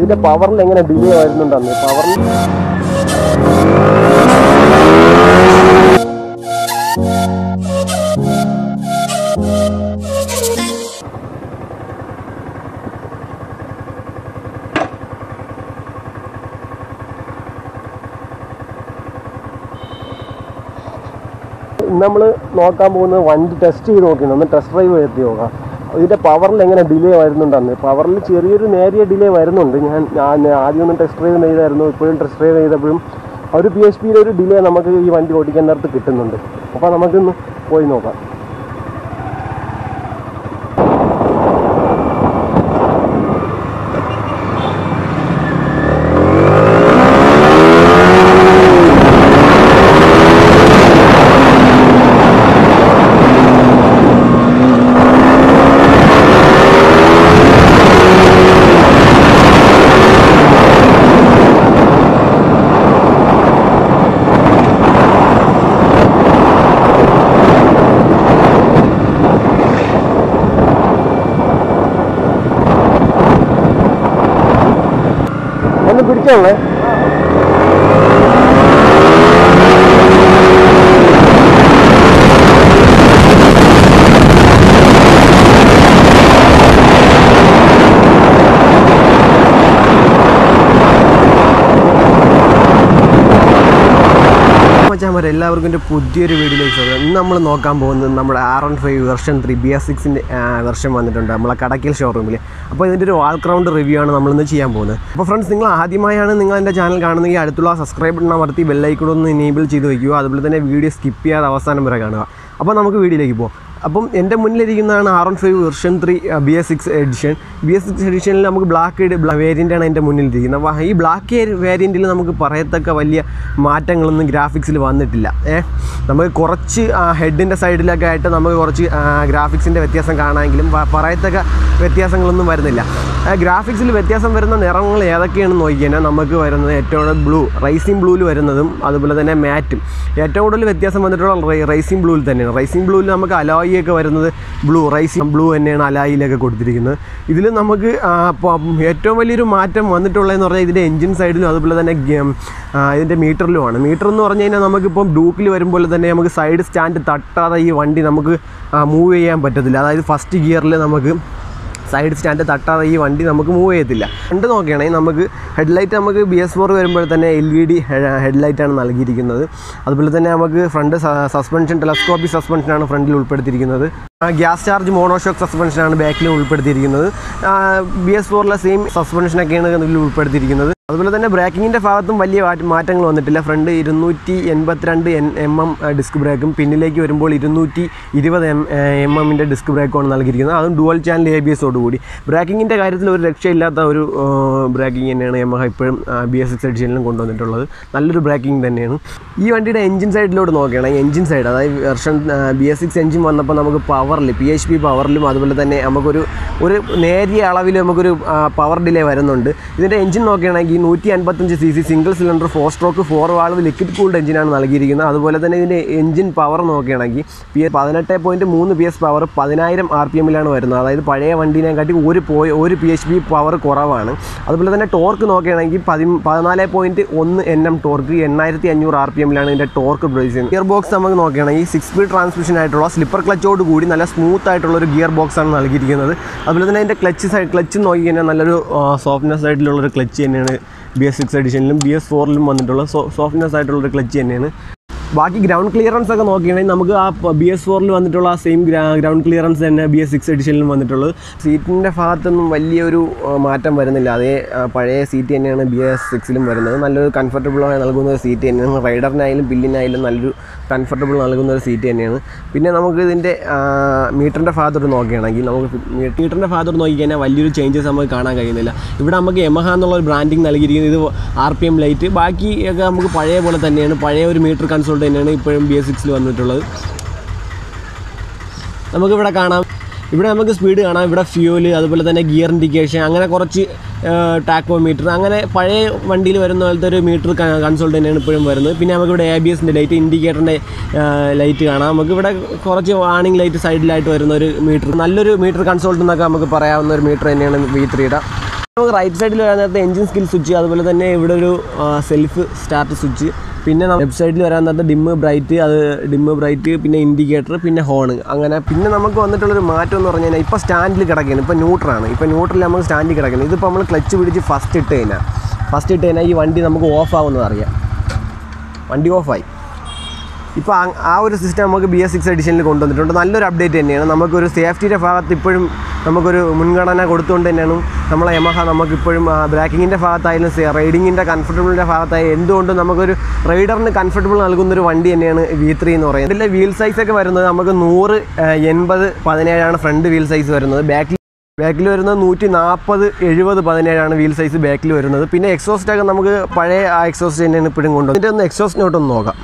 ഇതിന്റെ പവറിൽ എങ്ങനെ ഡിലേ വരുന്നുണ്ടെന്ന് പവറിൽ നമ്മൾ നോക്കാൻ പോകുന്നത് വണ്ടി ടെസ്റ്റ് ചെയ്ത് നോക്കിയിട്ടുണ്ട്. ഒന്ന് ടെസ്റ്റ് ഡ്രൈവ് എത്തി നോക്കാം ഇതിന്റെ പവറിൽ എങ്ങനെ ഡിലേ വരുന്നുണ്ടെന്ന്. പവറിൽ ചെറിയൊരു നേരിയ ഡിലേ വരുന്നുണ്ട്. ഞാൻ ഞാൻ ആദ്യം ഒന്ന് ടെസ്റ്റ് ഡ്രൈവ് ചെയ്തായിരുന്നു. ഇപ്പോഴും ടെസ്റ്റ് ഡ്രൈവ് ചെയ്തപ്പോഴും ഒരു പി എച്ച് പിയിലൊരു ഡിലേ നമുക്ക് ഈ വണ്ടി ഓടിക്കാൻ നേരത്ത് കിട്ടുന്നുണ്ട്. അപ്പോൾ നമുക്കൊന്ന് പോയി നോക്കാം. ഒന്ന് മച്ചാൻ എല്ലാവർക്കും എന്റെ പുതിയൊരു വീഡിയോയിലേക്ക് സ്വാഗതം. ഇന്ന് നമ്മൾ നോക്കാൻ പോകുന്നത് നമ്മുടെ R N five version three B S സിക്സിന്റെ version വന്നിട്ടുണ്ട്. നമ്മളെ കടക്കിൽ ഷോറൂമിൽ അപ്പോൾ ഇതിന്റെ ഒരു വാൾ ക്രൗണ്ട് റിവ്യൂ ആണ് നമ്മളിന്ന് ചെയ്യാൻ പോകുന്നത്. അപ്പോൾ ഫ്രണ്ട്സ് നിങ്ങൾ ആദ്യമായാണ് നിങ്ങൾ എന്റെ ചാനൽ കാണുന്നെങ്കിൽ അടുത്തുള്ള സബ്സ്ക്രൈബ് ബട്ടൺ അമർത്തി ബെല്ലൈക്കൂടെ ഒന്ന് എനേബിൾ ചെയ്ത് വയ്ക്കുക അതുപോലെ തന്നെ വീഡിയോ സ്കിപ്പ് ചെയ്യാതെ അവസാനം വരെ കാണുക. അപ്പോൾ നമുക്ക് വീഡിയോയിലേക്ക് പോകാം അപ്പം എന്റെ മുന്നിലിരിക്കുന്നതാണ് R one five version three B S six edition B S six എഡിഷനിൽ നമുക്ക് ബ്ലാക്ക് വേരിയന്റാണ് എന്റെ മുന്നിലിരിക്കുന്നത്. അപ്പോൾ ഈ ബ്ലാക്ക് വേരിയന്റിൽ നമുക്ക് പറയത്തക്ക വലിയ മാറ്റങ്ങളൊന്നും ഗ്രാഫിക്സിൽ വന്നിട്ടില്ല. ഏ നമുക്ക് കുറച്ച് ഹെഡിന്റെ സൈഡിലൊക്കെ ആയിട്ട് നമുക്ക് കുറച്ച് ഗ്രാഫിക്സിന്റെ വ്യത്യാസം കാണാമെങ്കിലും പറയത്തക്ക വ്യത്യാസങ്ങളൊന്നും വരുന്നില്ല. ഗ്രാഫിക്സിൽ വ്യത്യാസം വരുന്ന നിറങ്ങൾ ഏതൊക്കെയാണെന്ന് നോക്കിക്കഴിഞ്ഞാൽ നമുക്ക് വരുന്നത് ഏറ്റവും കൂടുതൽ ബ്ലൂ റൈസിംഗ് ബ്ലൂവിൽ വരുന്നതും അതുപോലെ തന്നെ മാറ്റും ഏറ്റവും കൂടുതൽ വ്യത്യാസം വന്നിട്ടുള്ള റൈസിംഗ് ബ്ലൂവിൽ തന്നെയാണ്. റൈസിംഗ് ബ്ലൂവിൽ നമുക്ക് അലോയി ഒക്കെ വരുന്നത് ബ്ലൂ റൈസ് ബ്ലൂ തന്നെയാണ് അലായിലൊക്കെ കൊടുത്തിരിക്കുന്നത്. ഇതിൽ നമുക്ക് ഏറ്റവും വലിയൊരു മാറ്റം വന്നിട്ടുള്ളതെന്ന് പറഞ്ഞാൽ ഇതിന്റെ എഞ്ചിൻ സൈഡിലും അതുപോലെ തന്നെ ഇതിന്റെ മീറ്ററിലുമാണ്. മീറ്റർ എന്ന് പറഞ്ഞു കഴിഞ്ഞാൽ നമുക്കിപ്പം ഡൂക്കിൽ വരുമ്പോൾ തന്നെ നമുക്ക് സൈഡ് സ്റ്റാൻഡ് തട്ടാതെ ഈ വണ്ടി നമുക്ക് മൂവ് ചെയ്യാൻ പറ്റത്തില്ല. അതായത് ഫസ്റ്റ് ഗിയറിൽ നമുക്ക് സൈഡ് സ്റ്റാൻഡ് തട്ടാതെ ഈ വണ്ടി നമുക്ക് മൂവ് ചെയ്യത്തില്ല. രണ്ട് നോക്കുകയാണെങ്കിൽ നമുക്ക് ഹെഡ്ലൈറ്റ് നമുക്ക് ബി എസ് ഫോർ വരുമ്പോൾ തന്നെ എൽ ഇ ഡി ഹെഡ്ലൈറ്റാണ് നൽകിയിരിക്കുന്നത്. അതുപോലെ തന്നെ നമുക്ക് ഫ്രണ്ട് സസ്പെൻഷൻ ടെലസ്കോപ്പിക് സസ്പെൻഷനാണ് ഫ്രണ്ടിൽ ഉൾപ്പെടുത്തിയിരിക്കുന്നത്. ഗ്യാസ് ചാർജ് മോണോഷോക്ക് സസ്പെൻഷനാണ് ബാക്കിൽ ഉൾപ്പെടുത്തിയിരിക്കുന്നത്. ബി എസ് ഫോറിലെ സെയിം സസ്പെൻഷനൊക്കെയാണ് ഇതിൽ ഉൾപ്പെടുത്തിയിരിക്കുന്നത്. അതുപോലെ തന്നെ ബ്രേക്കിങ്ങിന്റെ ഭാഗത്തും വലിയ മാറ്റങ്ങൾ വന്നിട്ടില്ല. ഫ്രണ്ട് ഇരുന്നൂറ്റി എൺപത്തിരണ്ട് എൻ എം എം ഡിസ്ക് ബ്രേക്കും. പിന്നിലേക്ക് വരുമ്പോൾ ഇരുന്നൂറ്റി ഇരുപത് എം എം എമ്മിന്റെ ഡിസ്ക് ബ്രേക്കുമാണ് നൽകിയിരിക്കുന്നത്. അതും ഡുവൽ ചാനൽ എ ബി എസോടുകൂടി ബ്രേക്കിങ്ങിന്റെ കാര്യത്തിൽ ഒരു രക്ഷയില്ലാത്ത ഒരു ബ്രേക്കിംഗ് തന്നെയാണ് യമഹ ഇപ്പോഴും ബി എസ് സിക്സ് എഡിഷനിലും കൊണ്ടുവന്നിട്ടുള്ളത്. നല്ലൊരു ബ്രേക്കിംഗ് തന്നെയാണ്. ഈ വണ്ടിയുടെ എഞ്ചിൻ സൈഡിലോട്ട് നോക്കുകയാണെങ്കിൽ എഞ്ചിൻ സൈഡ് അതായത് version B S six engine വന്നപ്പോൾ നമുക്ക് പവറിൽ പി എച്ച് പി പവറിലും അതുപോലെ തന്നെ നമുക്കൊരു ഒരു നേരിയ അളവിൽ നമുക്കൊരു പവർ ഡിലേ വരുന്നുണ്ട്. ഇതിന്റെ എഞ്ചിൻ നോക്കുകയാണെങ്കിൽ നൂറ്റി അൻപത്തഞ്ച് C C single cylinder four stroke four valve liquid cooled എഞ്ചിനാണ് നൽകിയിരിക്കുന്നത്. അതുപോലെ തന്നെ ഇതിന്റെ എഞ്ചിൻ പവർ നോക്കുകയാണെങ്കിൽ പി പതിനെട്ട് പോയിന്റ് മൂന്ന് പി എസ് പവർ പതിനായിരം ആർ പി എമ്മിലാണ് വരുന്നത്. അതായത് പഴയ വണ്ടീനെക്കാട്ടി ഒരു പോയ ഒരു പി എച്ച് പി പവർ കുറവാണ്. അതുപോലെ തന്നെ ടോർക്ക് നോക്കുകയാണെങ്കിൽ പതി പതിനാല് പോയിന്റ് ഒന്ന് എൻ എം ടോർക്ക് എണ്ണായിരത്തി അഞ്ഞൂറ് ആർ പി എമ്മിലാണ് ഇതിന്റെ ടോർക്ക് ചെയ്യുന്നത് ഗിയർ ബോക്സ് നമുക്ക് നോക്കുകയാണെങ്കിൽ സിക്സ് സ്പീഡ് ട്രാൻസ്മിഷൻ ആയിട്ടുള്ള സ്ലിപ്പർ ക്ലച്ചോട് കൂടി നല്ല സ്മൂത്ത് ആയിട്ടുള്ള ഒരു ഗിയർ ബോക്സ് ആണ് നൽകിയിരിക്കുന്നത്. അതുപോലെ തന്നെ അതിന്റെ ക്ലച്ച് സൈഡ് ക്ലച്ച് നോക്കി കഴിഞ്ഞാൽ നല്ലൊരു സോഫ്റ്റ്നെസ് ആയിട്ടുള്ള ഒരു ക്ലച്ച് തന്നെയാണ് ബി എസ് സിക്സ് എഡിഷനിലും ബി എസ് ഫോറിലും വന്നിട്ടുള്ള സോ സോഫ്റ്റ്നെസ് ആയിട്ടുള്ളൊരു ക്ലച്ച് തന്നെയാണ്. ബാക്കി ഗ്രൗണ്ട് ക്ലിയറൻസ് ഒക്കെ നോക്കുകയാണെങ്കിൽ നമുക്ക് ആ ബി എസ് ഫോറിൽ വന്നിട്ടുള്ള ആ സെയിം ഗ്രൗണ്ട് ക്ലിയറൻസ് തന്നെ ബി എസ് സിക്സ് എഡിഷനിലും വന്നിട്ടുള്ളത്. സീറ്റിന്റെ ഭാഗത്തൊന്നും വലിയൊരു മാറ്റം വരുന്നില്ല. അതേ പഴയ സീറ്റ് തന്നെയാണ് ബി എസ് സിക്സിലും വരുന്നത്. നല്ലൊരു കംഫർട്ടബിളായി നൽകുന്ന ഒരു സീറ്റ് തന്നെയാണ്. റൈഡറിനായാലും ബില്ലിനായാലും നല്ലൊരു കംഫർട്ടബിൾ നൽകുന്ന ഒരു സീറ്റ് തന്നെയാണ്. പിന്നെ നമുക്ക് ഇതിന്റെ മീറ്ററിന്റെ ഭാഗത്തോട്ട് നോക്കുകയാണെങ്കിൽ നമുക്ക് മീറ്ററിന്റെ ഭാഗത്തോട്ട് നോക്കിക്കഴിഞ്ഞാൽ വലിയൊരു ചേഞ്ചസ് നമുക്ക് കാണാൻ കഴിയുന്നില്ല. ഇവിടെ നമുക്ക് യമഹ എന്നുള്ള ഒരു ബ്രാൻഡിങ് നൽകിയിരിക്കുന്നത് ഇത് ആർ പി എം ലൈറ്റ് ബാക്കിയൊക്കെ നമുക്ക് പഴയ പോലെ തന്നെയാണ്. പഴയ ഒരു മീറ്റർ കൺസോൾട്ട് തന്നെയാണ് ഇപ്പോഴും ബി എസ് സിക്സിൽ വന്നിട്ടുള്ളത്. നമുക്കിവിടെ കാണാം. ഇവിടെ നമുക്ക് സ്പീഡ് കാണാം. ഇവിടെ ഫ്യൂൽ അതുപോലെ തന്നെ ഗിയർ ഇൻഡിക്കേഷൻ അങ്ങനെ കുറച്ച് ടാക്കോ മീറ്റർ അങ്ങനെ പഴയ വണ്ടിയിൽ വരുന്ന പോലത്തെ ഒരു മീറ്റർ കൺസോൾട്ട് തന്നെയാണ് ഇപ്പോഴും വരുന്നത്. പിന്നെ നമുക്കിവിടെ എ ബി എസിന്റെ ലൈറ്റ് ഇൻഡിക്കേറ്ററിന്റെ ലൈറ്റ് കാണാം. നമുക്കിവിടെ കുറച്ച് വാണിംഗ് ലൈറ്റ് സൈഡിലായിട്ട് വരുന്ന ഒരു മീറ്റർ നല്ലൊരു മീറ്റർ കൺസോൾട്ട് എന്നൊക്കെ നമുക്ക് പറയാവുന്ന ഒരു മീറ്റർ തന്നെയാണ് വി ത്രീയുടെ നമുക്ക് റൈറ്റ് സൈഡിൽ നേരത്തെ എഞ്ചിൻ സ്കിൽ സ്വിച്ച് അതുപോലെ തന്നെ ഇവിടെ ഒരു സെൽഫ് സ്റ്റാർട്ട് സ്വിച്ച് പിന്നെ വെബ്സൈറ്റിൽ വരാൻ നേരത്തെ ഡിമ്മ് ബ്രൈറ്റ് അത് ഡിമ്മ് ബ്രൈറ്റ് പിന്നെ ഇൻഡിക്കേറ്റർ പിന്നെ ഹോൺ അങ്ങനെ പിന്നെ നമുക്ക് വന്നിട്ടുള്ളൊരു മാറ്റം എന്ന് പറഞ്ഞു കഴിഞ്ഞാൽ ഇപ്പോൾ സ്റ്റാൻഡിൽ കിടക്കുകയാണ് ഇപ്പോൾ ന്യൂട്രാണ് ഇപ്പോൾ ന്യൂട്രൽ നമ്മൾ സ്റ്റാൻഡിൽ കിടക്കുന്നത് ഇതിപ്പോൾ നമ്മൾ ക്ലച്ച് പിടിച്ച് ഫസ്റ്റ് ഇട്ട് കഴിഞ്ഞാൽ ഫസ്റ്റ് ഇട്ട് കഴിഞ്ഞാൽ ഈ വണ്ടി നമുക്ക് ഓഫ് ആവുമെന്ന് അറിയാം വണ്ടി ഓഫായി ഇപ്പോൾ ആ ഒരു സിസ്റ്റം നമുക്ക് ബി എസ് സിക്സ് എഡിഷനിൽ കൊണ്ടുവന്നിട്ടുണ്ട്. നല്ലൊരു അപ്ഡേറ്റ് തന്നെയാണ്. നമുക്കൊരു സേഫ്റ്റിയുടെ ഭാഗത്ത് ഇപ്പോഴും നമുക്കൊരു മുൻഗണന കൊടുത്തുകൊണ്ട് തന്നെയാണ് നമ്മളെ യമഹ നമുക്കിപ്പോഴും ബ്രാക്കിങ്ങിന്റെ ഭാഗത്തായാലും റൈഡിങ്ങിന്റെ കംഫർട്ടബിളിന്റെ ഭാഗത്തായാലും എന്തുകൊണ്ടും നമുക്കൊരു റൈഡറിന് കംഫർട്ടബിൾ നൽകുന്നൊരു വണ്ടി തന്നെയാണ് വി ത്രീ എന്ന് പറയുന്നത്. ഇതിന്റെ വീൽ സൈസൊക്കെ വരുന്നത് നമുക്ക് നൂറ് എൺപത് പതിനേഴാണ് ഫ്രണ്ട് വീൽ സൈസ് വരുന്നത്. ബാക്കിൽ ബാക്കിൽ വരുന്നത് നൂറ്റി നാൽപ്പത് എഴുപത് പതിനേഴാണ് വീൽ സൈസ് ബാക്കിൽ വരുന്നത്. പിന്നെ എക്സോസ്റ്റ് ഒക്കെ നമുക്ക് പഴയ ആ എക്സോസ്റ്റ് തന്നെയാണ് ഇപ്പോഴും കൊണ്ടുവന്നത്. ഇതിന്റെ ഒന്ന് എക്സോസ്റ്റിനോട്ടൊന്ന് നോക്കാം.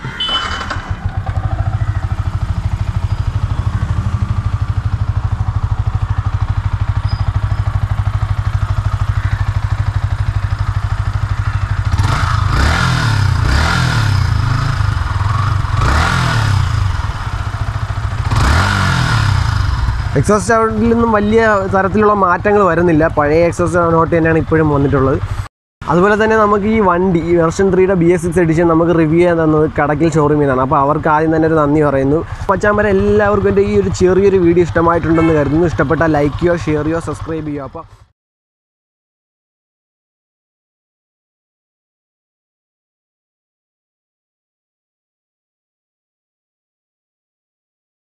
എക്സോസ്റ്റ് സൗണ്ടിൽ നിന്നും വലിയ തരത്തിലുള്ള മാറ്റങ്ങൾ വരുന്നില്ല. പഴയ എക്സോസ്റ്റ് നോട്ട് തന്നെയാണ് ഇപ്പോഴും വന്നിട്ടുള്ളത്. അതുപോലെ തന്നെ നമുക്ക് ഈ വണ്ടി ഈ വെർഷൻ ത്രീയുടെ ബി എസ് സിക്സ് എഡിഷൻ നമുക്ക് റിവ്യൂ ചെയ്യാൻ തന്നത് കടക്കിൽ ഷോറൂമിൽ നിന്നാണ്. അപ്പോൾ അവർക്ക് ആദ്യം തന്നെ ഒരു നന്ദി പറയുന്നു. പച്ചാമ്പര എല്ലാവർക്കും എന്റെ ഈ ഒരു ചെറിയൊരു വീഡിയോ ഇഷ്ടമായിട്ടുണ്ടെന്ന് കരുതുന്നു. ഇഷ്ടപ്പെട്ടാൽ ലൈക്ക് ചെയ്യുക ഷെയർ ചെയ്യോ സബ്സ്ക്രൈബ് ചെയ്യുക. അപ്പോൾ